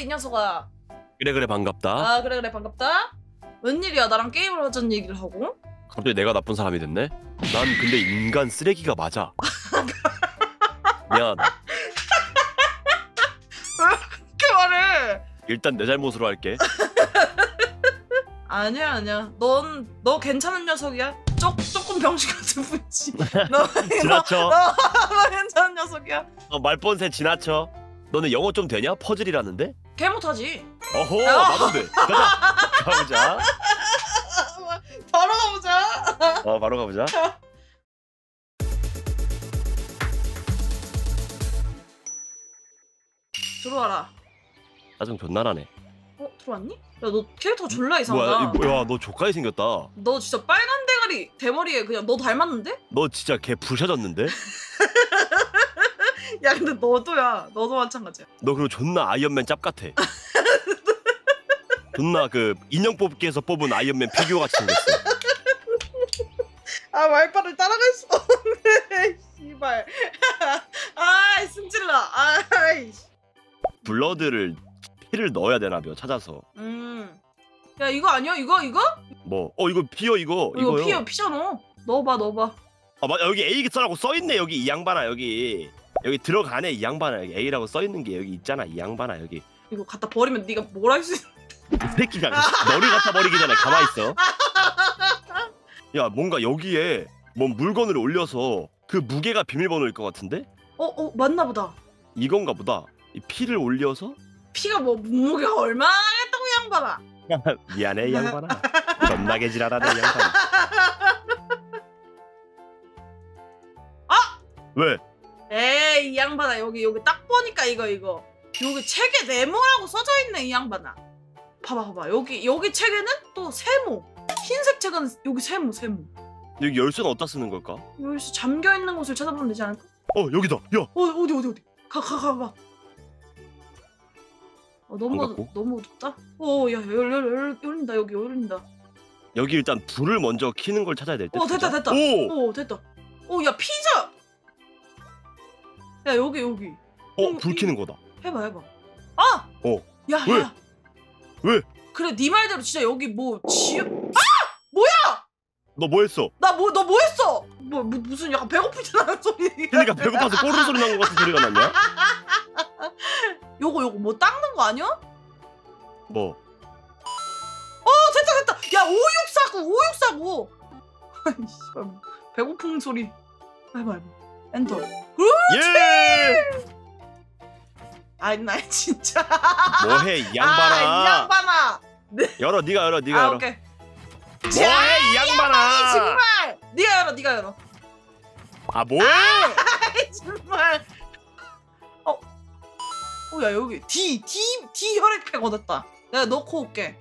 이 녀석아. 그래 그래 반갑다. 아 그래 그래 반갑다. 웬일이야 나랑 게임을 하자는 얘기를 하고? 갑자기 내가 나쁜 사람이 됐네. 난 근데 인간 쓰레기가 맞아. 미안하다. 그렇게 말해. 일단 내 잘못으로 할게. 아니야 아니야. 넌 너 괜찮은 녀석이야. 조, 조금 병신 같은 뿐이지. 너 지나쳐. 너, 너 괜찮은 녀석이야. 어, 말본새 지나쳐. 너네 영어 좀 되냐? 퍼즐이라는데? 개 못하지. 어허 나도 돼. 가자. 가보자. 바로 가보자. 어 바로 가보자. 들어와라. 짜증 존나 나네. 어 들어왔니? 야 너 캐릭터 졸라 이상하다. 뭐야? 이 뭐야? 너 족가이 생겼다. 너 진짜 빨간 대가리 대머리에 그냥 너 닮았는데? 너 진짜 개 부셔졌는데? 야 근데 너도야. 너도 마찬가지야. 너 그리고 존나 아이언맨 짭 같아. 존나 그 인형 뽑기에서 뽑은 아이언맨 피규어 같이 생겼어. 아 말빨을 따라갈 수 없네. 씨발. 아이 승질나. 아이. blood를 피를 넣어야 되나 봐 찾아서. 음. 야 이거 아니야? 이거 이거? 뭐? 어 이거 피어 이거 이거 이거요. 피어 피잖아. 넣어봐 넣어봐. 아 맞아 여기 A 써라고 써 있네 여기 이 양반아 여기 여기 들어가네 이 양반아 여기 A라고 써 있는 게 여기 있잖아 이 양반아 여기 이거 갖다 버리면 네가 뭘 할 수 있어? 이 새끼가 너를 갖다 버리기 전에 가만히 있어. 야 뭔가 여기에 뭔 물건을 올려서 그 무게가 비밀번호일 것 같은데 어 어 맞나 보다. 이건가 보다. 이 피를 올려서 피가 뭐 몸무게가 얼마나 했다고 이 양반아. 미안해 이 양반아. 겁나게 지랄하네 이 양반. 아! 왜? 에이 이 양반아 여기 여기 딱 보니까 이거 이거 여기 책에 네모라고 써져 있네 이 양반아. 봐봐 봐봐 여기 여기 책에는 또 세모. 흰색 책은 여기 세모 세모. 여기 열쇠는 어디다 쓰는 걸까? 여기서 잠겨 있는 곳을 찾아보면 되지 않을까? 어 여기다. 야 어 어디 어디 어디 가 가 가봐. 어 너무. 너무 어둡다. 어야열열 열린다 여기 열린다. 여기 일단 불을 먼저 켜는 걸 찾아야 될 때. 어 됐다 됐다. 오. 오 됐다. 오야 피자. 야 여기 여기 어 불 켜는 거다. 해봐 해봐. 아. 어. 야 왜? 야. 왜? 그래 네 말대로 진짜 여기 뭐 지우. 너뭐 했어? 나 뭐 너 뭐 했어? 뭐, 뭐 무슨 약간 배고프지않은 소리. 그러니까 배고파서 꼬르 소리 난것 같은 소리가 났냐? 요거 요거 뭐 닦는 거 아니야? 어 뭐? 됐다 됐다. 야 오육사구 오육사구. 아이 씨발 배고픈 소리. 해봐 해봐. 엔터. 예! 아이 나 진짜. 뭐해 이 아, 이 양반아? 양반아. 열어 네가 열어 네가 아 열어. 오케이. 뭐해 이 양반아? 정말. 네가 열어 네가 열어. 아 뭐해? 아이, 정말. 어. 어야 여기 D D D 혈액팩 얻었다. 내가 넣고 올게.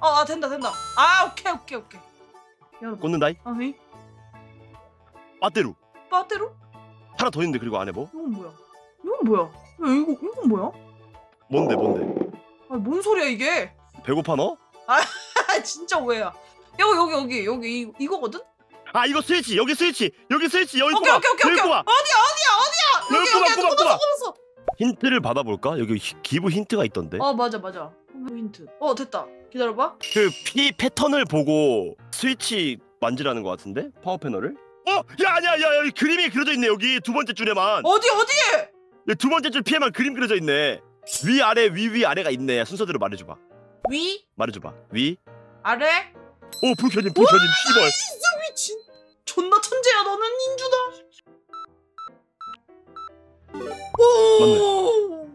어, 아 된다 된다. 아 오케이 오케이 오케이. 꽂는다이? 아니 빠떼루 빠떼로? 하나 더 있는데 그리고 안에 뭐? 이건 뭐야? 이건 뭐야? 야 이거 이건 뭐야? 뭔데 뭔데? 아 뭔 소리야 이게? 배고파 너? 아 진짜 오해야. 여기 여기 여기 여기 이, 이거거든? 아 이거 스위치 여기 스위치 여기 스위치 여기 오케이 꼽아 오케이 오케이 여기 오케이. 어디야 어디야 어디야? 여기 여기 꼽아, 여기 꼽아, 꼽았어 꼽아. 꼽았어. 힌트를 받아볼까? 여기 히- give 힌트가 있던데 어 맞아 맞아. 힌트. 어 됐다. 기다려봐. 그 피 패턴을 보고 스위치 만지라는 것 같은데? 파워 패널을? 어! 야 아니야 야 여기 그림이 그려져 있네 여기 두 번째 줄에만 어디 어디에? 두 번째 줄 피에만 그림 그려져 있네 위 아래 위 위 아래가 있네 순서대로 말해줘봐 위 말해줘봐 위 아래 오 불 켜짐 불 켜짐 씨발 진짜 미친. 존나 천재야 너는 인주다. 오.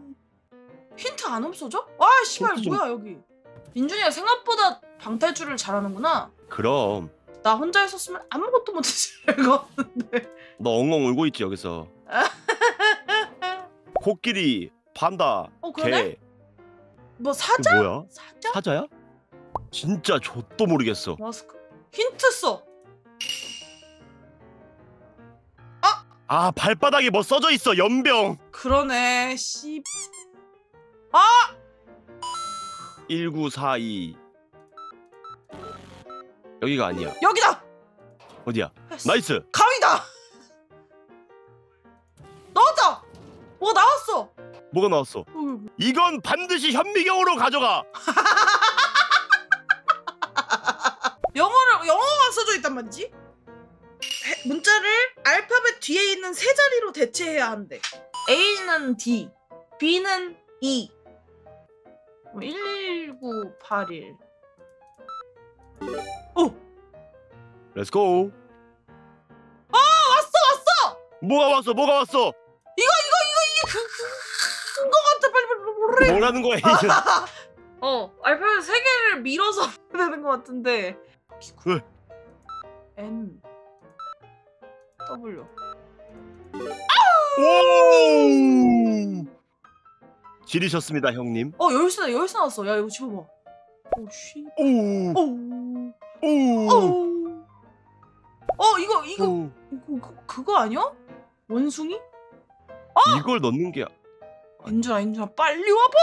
힌트 안 없어져? 아 씨발 힌트 좀- 뭐야 여기. 민준이가 생각보다 방탈출을 잘하는구나. 그럼 나 혼자 했었으면 아무것도 못했을 거 같은데. 너 엉엉 울고 있지 여기서 코끼리 판다 어 그러네? 개뭐 이거 사자? 뭐야? 사자? 사자야? 진짜 좆도 모르겠어 마스크. 힌트 써. 아 발바닥에 뭐 써져 있어 연병 그러네. 씨. 1942 여기가 아니야 여기다. 어디야. nice 감이다. 나왔다. 오 나왔어. 뭐가 나왔어? 어, 뭐. 이건 반드시 현미경으로 가져가. 영어를 영어가 써져 있단 말이지. 해- 문자를 알파벳 뒤에 있는 세 자리로 대체해야 한대. A는 D, B는 E. 11981. 오, let's go. 아 왔어 왔어. 뭐가 왔어? 뭐가 왔어? 이거 이거 이거 이게 그거 같아 빨리 빨리 빨리. 뭐라는 거야? 이게? 어 알파벳 세 개를 밀어서 해야 되는 것 같은데. 왜? N W. 오! 지리셨습니다, 형님. 어 열쇠다 열쇠 나왔어. 야 이거 집어봐. 오 씨. 오! 오. 오! 어 이거 오. 이거 그, 그 거 아니야? 원숭이? 이걸 넣는 게 인준아 인준아 빨리 와봐.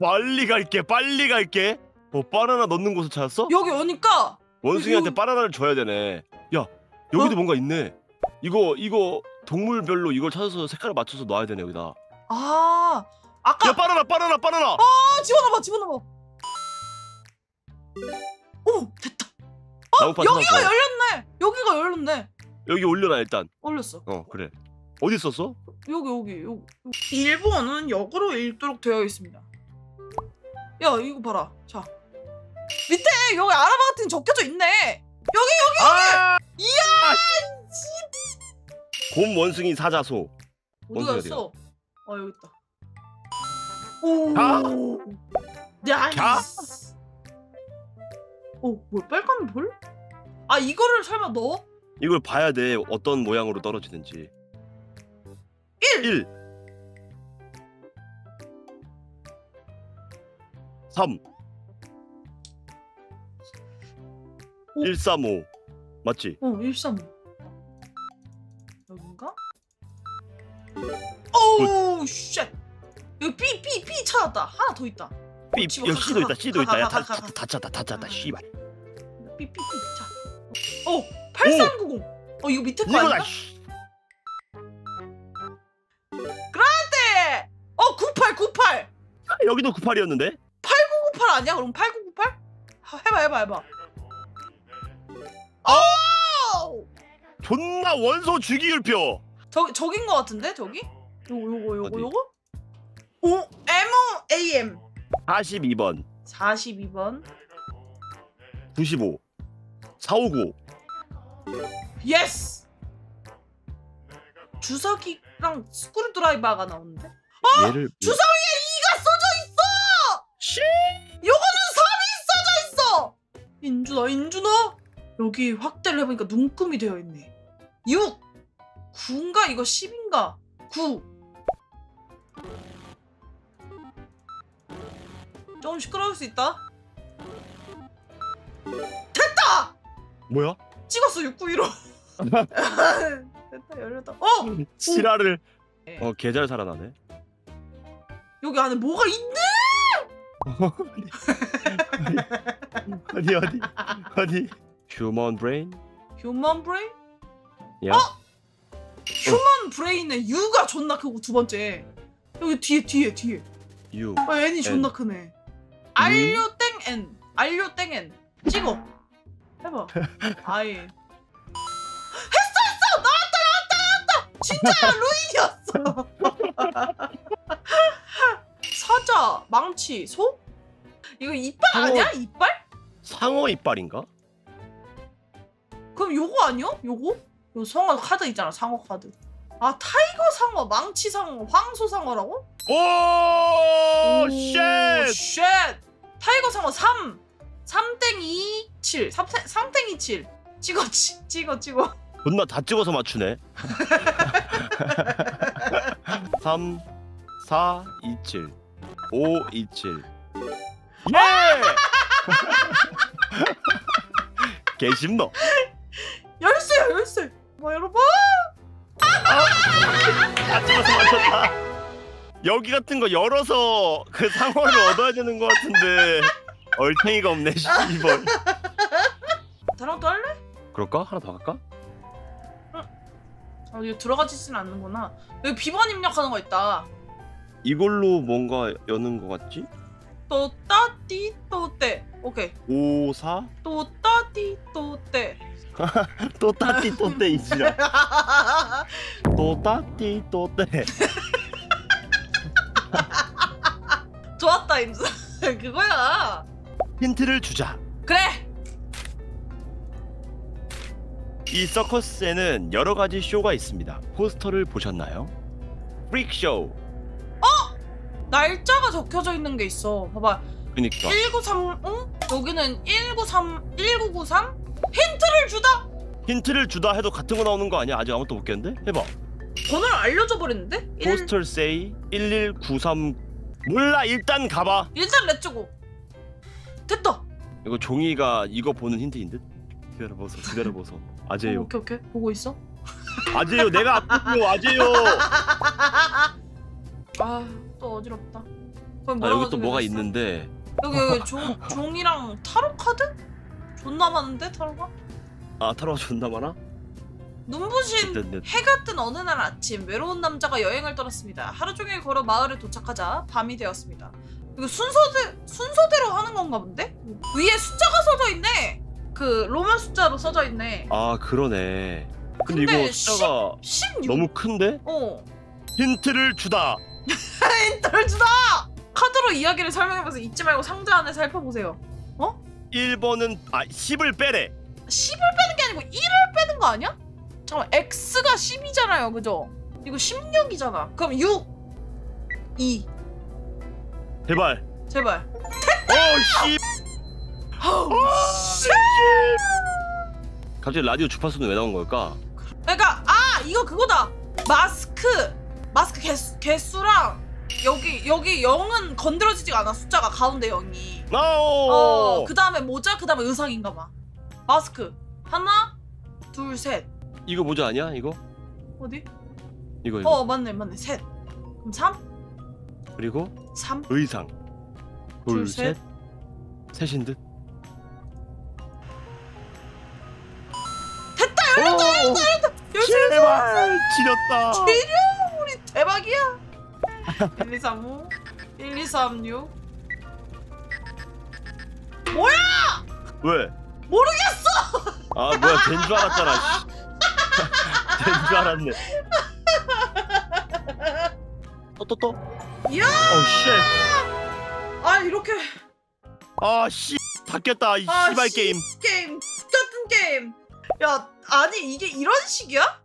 빨리 갈게, 빨리 갈게. 뭐 바나나 넣는 곳을 찾았어? 여기 오니까 원숭이한테 이거- 바나나를 줘야 되네. 야, 여기도 어? 뭔가 있네. 이거 이거 동물별로 이걸 찾아서 색깔을 맞춰서 놔야 되네 여기다. 아 아까 야, 바나나, 바나나, 바나나. 아 집어넣어봐 집어넣어봐. 오 됐다. 나무판 여기가. 열렸네. 여기가 열렸네. 여기 올려놔 일단. 올렸어. 어, 그래. 어디 있었어? 여기 여기 여기. 일본은 역으로 읽도록 되어 있습니다. 야 이거 봐라. 자 밑에 여기 아라바 같은 게 적혀져 있네. 아! 이야 곰 원숭이 사자소. 어디 원숭이 갔어? 아 여기 있다. 오. 가? nice. 어, 뭐야 빨간 볼? 아 이거를 설마 넣어? 이걸 봐야 돼. 어떤 모양으로 떨어지는지. 1. 1 3 오. 135 맞지? 어, 135. 여긴가? oh shit. 여기 B B B 찾았다. 하나 더 있다. B, 집어, 여기 C도 가, 있다 C도 가, 있다 야. 다 찾았다 다 찾았다 씨발 B B B. 자. 어, 8390. 어, 이거 밑에 거? 씨. 네. 어, 98 98. 여기도 98이었는데 98 아니야? 그럼 8998? 하, 해봐 해봐 해봐. 오! 존나 원소 주기율표 저 저긴 거 같은데 저기? 요거 요거 요거 어디? 요거? 오 M A M 42번 42번 95 459 yes 주사기랑 screwdriver가 나오는데? 얘를 주사 위에 2가 써져 있어! 씨! 요거는 3이 써져 있어! 인준아 인준아? 여기 확대를 해보니까 눈금이 되어 있네. 6 9인가? 이거 10인가? 9 조금 시끄러울 수 있다. 됐다! 뭐야? 찍었어 691로. 됐다 열렸다. 어! 지랄을 어. 계절 살아나네. 여기 안에 뭐가 있네! 어디 어디 어디? human brain human brain 야 human brain에 U가 존나 크고 두 번째. 여기 뒤에 뒤에 뒤에. U 아, N이 존나 크네. 알료 땡 N. 알료 땡 N. 찍어 해봐. 아예 했어 했어! 나왔다 나왔다 나왔다! 진짜야 루인이었어. 사자 망치 소? 이거 이빨 상어. 아니야? 이빨? 상어 이빨인가? 그럼 요거 아니야? 요거? 요 상어 카드 있잖아 상어 카드. 아 타이거 상어 망치 상어 황소 상어라고? 오 쉣! 쉣! 타이거 상어 3 3땡이 7 3, 3땡이 7 찍어 치, 찍어 찍어. 존나 다 찍어서 맞추네. 3 4 2 7 5 2 7 예! 개심너 열쇠야 열쇠. 뭐 여러분? 다 찍어서 맞췄다. 여기 같은 거 열어서 그 상어를 얻어야 되는 것 같은데 얼탱이가 없네 씨발 다른 것도 할래? 그럴까? 하나 더 갈까? 아 이거 들어가지진 않는구나. 여기 비번 입력하는 거 있다. 이걸로 뭔가 여는 거 같지? 또 따띠 또떼. 오케이. 5 4또 따띠 또떼. 또 따띠 또떼 이지라 또 따띠 또떼. 좋았다 임수. 그거야 힌트를 주자. 그래! 이 서커스에는 여러 가지 쇼가 있습니다. 포스터를 보셨나요? 프릭쇼 날짜가 적혀져 있는 게 있어. 봐봐. 그니까. 193 응? 여기는 193 1993 힌트를 주다! 힌트를 주다 해도 같은 거 나오는 거 아니야? 아직 아무것도 못 깼는데? 해봐. 번호를 알려줘 버렸는데? 일- 포스터 세이 1193 몰라 일단 가봐. 일단 let's go 됐다 이거 종이가 이거 보는 힌트인 듯? 기다려보소 기다려보소 아재요 오케이 오케이 보고 있어 아재요 내가 아프요 아재요 아 또 어지럽다 그럼 아 뭐라고 여기 또 뭐가 있어? 있는데 여기 여기 종, 종이랑 타로 카드? 존나 많은데 타로가? 아 타로가 존나 많아? 눈부신 됐네 해가 뜬 어느 날 아침 외로운 남자가 여행을 떠났습니다. 하루 종일 걸어 마을에 도착하자 밤이 되었습니다. 이거 순서대 순서대로 하는 건가 본데? 위에 숫자가 써져 있네. 그 로마 숫자로 써져 있네. 아 그러네 근데, 근데 이거 숫자가 16. 너무 큰데? 어. 힌트를 주다 힌트를 주다. 카드로 이야기를 설명해봐서 잊지 말고 상자 안에 살펴보세요. 1번은 아 10을 빼래 10을 빼는 게 아니고 1을 빼는 거 아니야? 잠깐만 x가 10이잖아요, 그죠? 이거 16이잖아. 그럼 6, 2 제발. 제발. 어씨. 아우, 씨. 갑자기 라디오 주파수는 왜 나온 걸까? 그러니까 아 이거 그거다. 마스크. 마스크 개수, 개수랑 여기 여기 0은 건드려지지가 않아 숫자가 가운데 0이. 아오. 어그 다음에 모자 그 다음에 의상인가 봐. 마스크. 하나 둘 셋. 이거 모자 아니야 이거? 어디? 이거 이거. 어 맞네 맞네. 셋. 그럼 3 그리고 3 의상. 둘, 둘셋. 셋인 듯. 됐다 열렸다 열렸다 열쇠 제발 지렸다. 우리 대박이야. 1 2 3 5 1 2 3 6 왜? 모르겠어. 아 뭐야 된 줄 알았잖아 된 줄 알았네. 또또또 이야! 어우 아 이렇게. 쉣아씨다 깼다 이 아, 씨발 씨. 게임. 게임. 같은 게임. 야 아니 이게 이런 식이야?